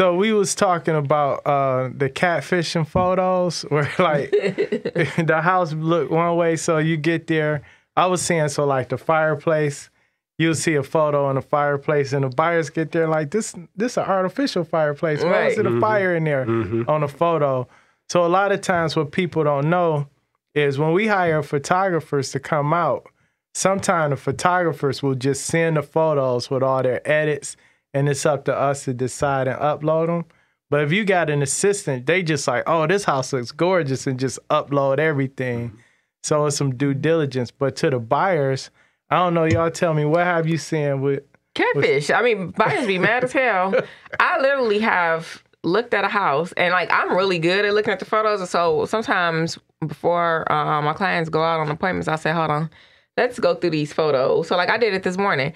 so we was talking about uh, the catfishing photos where like the house looked one way, so you get there. I was seeing so like the fireplace, you'll see a photo on the fireplace, and the buyers get there like this. This an artificial fireplace. Why is Right. it a fire in there on the photo? So a lot of times, what people don't know is when we hire photographers to come out, sometimes the photographers will just send the photos with all their edits, and it's up to us to decide and upload them. But if you got an assistant, they just like, oh, this house looks gorgeous, and just upload everything. So it's some due diligence. But to the buyers, I don't know. Y'all tell me what have you seen with? Catfish. I mean, buyers be mad as hell. I literally have looked at a house and like I'm really good at looking at the photos. And so sometimes before uh, my clients go out on appointments, I say, hold on, let's go through these photos. So like I did it this morning.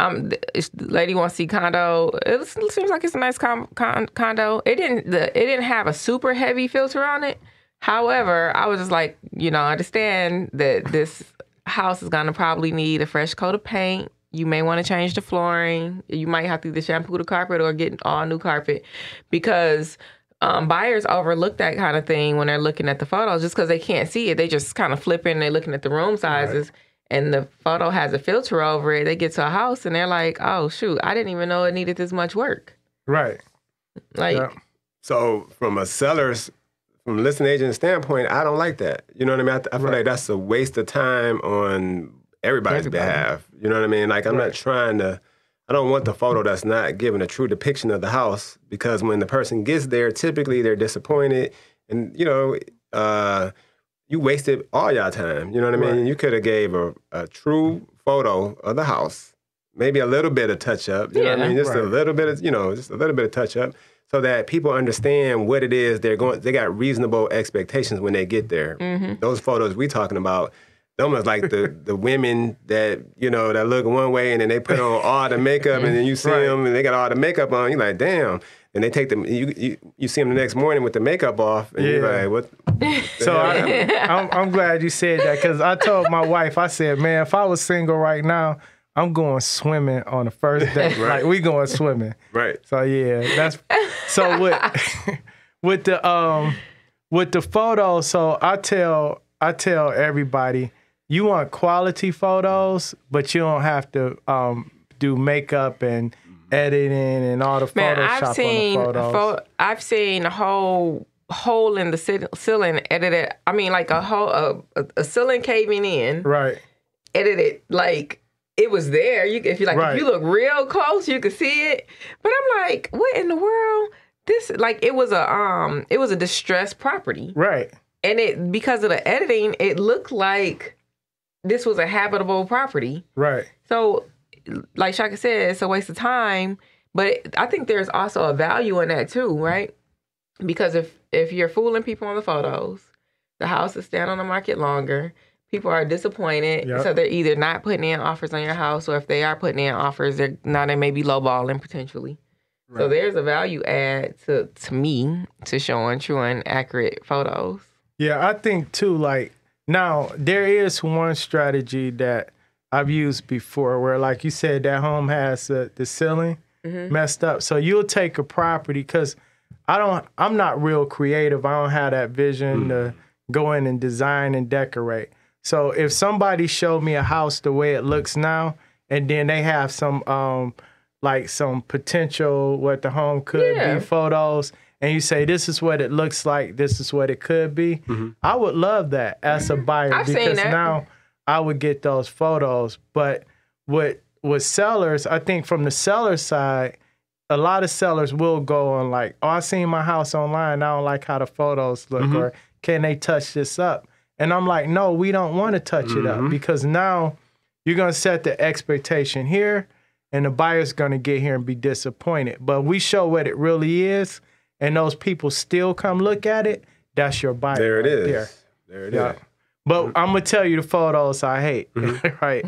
Um, lady wants to see condo. It seems like it's a nice com- con- condo. It didn't. The, it didn't have a super heavy filter on it. However, I was just like, you know, I understand that this house is gonna probably need a fresh coat of paint. You may want to change the flooring. You might have to either shampoo the carpet or get all new carpet because um, buyers overlook that kind of thing when they're looking at the photos just because they can't see it. They just kind of flip in, they're looking at the room sizes. And the photo has a filter over it. They get to a house and they're like, "Oh shoot, I didn't even know it needed this much work." Right. Like, Yeah. So from a seller's, from a listing agent standpoint, I don't like that. You know what I mean? I, I feel Right. like that's a waste of time on everybody's Everybody. behalf. You know what I mean? Like I'm Right. not trying to. I don't want the photo that's not giving a true depiction of the house because when the person gets there, typically they're disappointed, and you know, uh, you wasted all y'all time. You know what I mean? Right. You could have gave a, a true photo of the house, maybe a little bit of touch up. You know what I mean? Just a little bit of you know, just a little bit of touch up, so that people understand what it is they're going. They got reasonable expectations when they get there. Mm-hmm. Those photos we talking about. Them was like the the women that you know that look one way and then they put on all the makeup and then you see Right. them and they got all the makeup on. You're like, damn. And they take them. You you, you see them the next morning with the makeup off, and you're like, what? So I, I'm, I'm glad you said that because I told my wife, I said, man, if I was single right now, I'm going swimming on the first date. Like we going swimming. right. So yeah, that's so with with the um with the photos. So I tell I tell everybody, you want quality photos, but you don't have to um do makeup and editing and all the Man, Photoshop I've seen on the photos. pho- I've seen a whole hole in the ceiling edited. I mean, like a whole a, a, a ceiling caving in, right. edited like it was there. You if you like Right. if you look real close, you could see it. But I'm like, what in the world? This like it was a um it was a distressed property, Right. and it because of the editing, it looked like this was a habitable property. Right. So, like Kashka said, it's a waste of time. But I think there's also a value in that too, right? Because if if you're fooling people on the photos, the house is staying on the market longer. People are disappointed, Yep. so they're either not putting in offers on your house, or if they are putting in offers, they're now they may be lowballing potentially. So there's a value add to to me to showing true and accurate photos. Yeah, I think too, like now there is one strategy that I've used before where like you said that home has uh, the ceiling messed up. So you'll take a property cuz I don't I'm not real creative. I don't have that vision to go in and design and decorate. So if somebody showed me a house the way it looks now and then they have some um like some potential what the home could Yeah. be photos and you say this is what it looks like this is what it could be i would love that as a buyer I've seen because that. now i would get those photos but with with sellers i think from the seller side a lot of sellers will go on like oh i seen my house online i don't like how the photos look mm-hmm. or can they touch this up and i'm like no we don't want to touch it up mm-hmm. because now you're going to set the expectation here and the buyer's going to get here and be disappointed. But we show what it really is, and those people still come look at it. That's your buyer. There it right is. There. There it is. Yeah. But mm-hmm. I'm gonna tell you the photos I hate. right.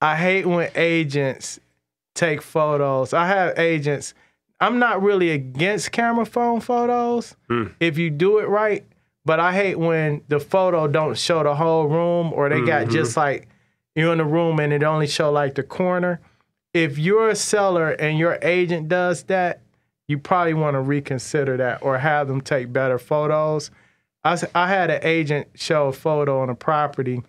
I hate when agents take photos. I have agents. I'm not really against camera phone photos hmm. if you do it right. But I hate when the photo don't show the whole room or they got mm-hmm. just like you're in the room and it only show like the corner. If you're a seller and your agent does that, you probably want to reconsider that or have them take better photos. I, I had an agent show a photo on a property,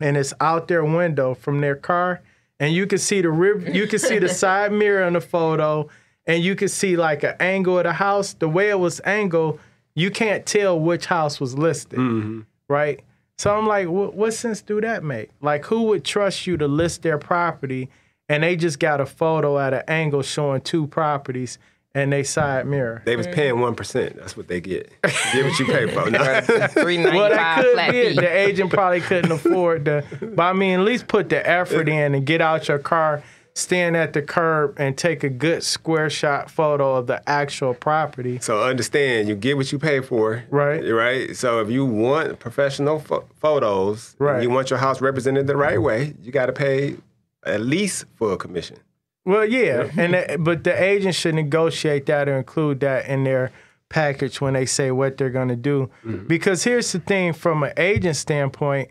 and it's out their window from their car, and you can see the rear, you can see the side mirror in the photo, and you can see like an angle of the house. The way it was angled, you can't tell which house was listed, mm-hmm. right? So I'm like, what, what sense do that make? Like, who would trust you to list their property, and they just got a photo at an angle showing two properties and they side mirror? They was paying one percent. That's what they get. Get what you pay for. No. Three ninety Well, that five could flat be it. The agent probably couldn't afford the, but I mean, at least put the effort in and get out your car, stand at the curb, and take a good square shot photo of the actual property. So understand, you get what you pay for. Right. Right. So if you want professional pho- photos, and Right. you want your house represented the right way, you got to pay at least full commission. Well, yeah, and the, but the agent should negotiate that or include that in their package when they say what they're going to do. Mm-hmm. Because here's the thing: from an agent standpoint,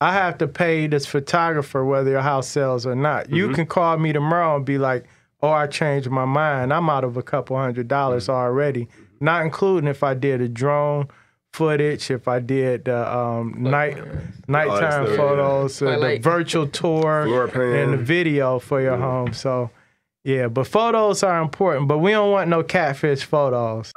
I have to pay this photographer whether your house sells or not. You mm-hmm. can call me tomorrow and be like, "Oh, I changed my mind. I'm out of a couple hundred dollars mm-hmm. already." Not including if I did a drone footage, if I did the um, night nighttime stuff, yeah. photos, uh, the Twilight. virtual tour, and the video for your home. So, yeah, but photos are important, but we don't want no catfish photos.